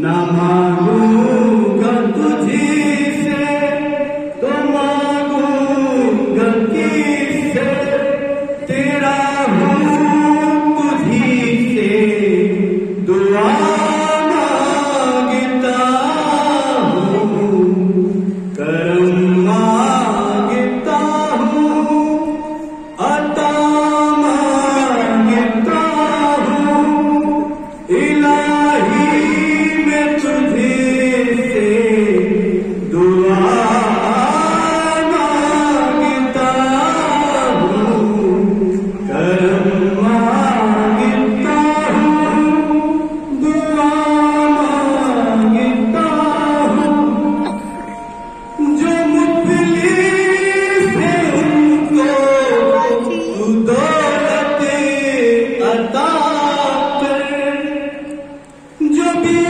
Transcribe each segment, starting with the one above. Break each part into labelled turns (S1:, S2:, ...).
S1: 哪怕 be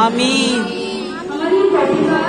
S2: आमीन।